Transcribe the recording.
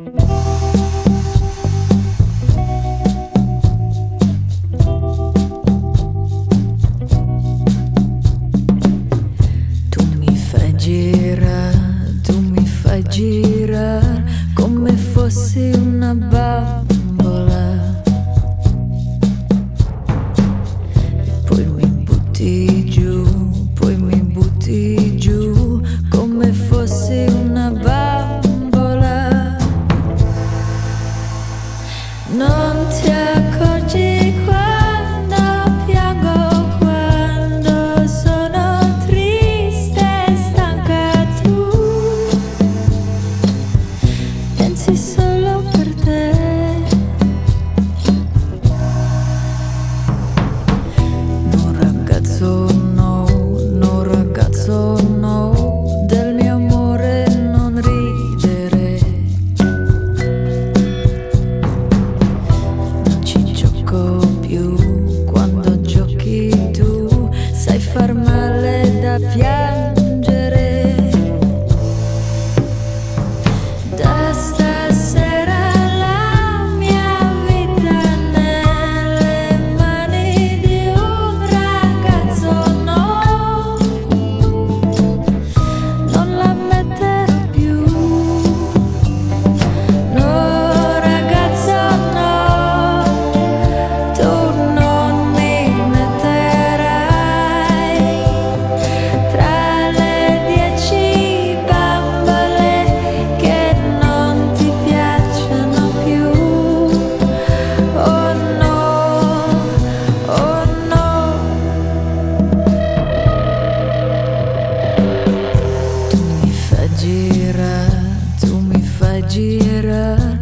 Tu mi fai girare, tu mi fai girare come fossi una bambola. E poi mi butti Yeah. Pode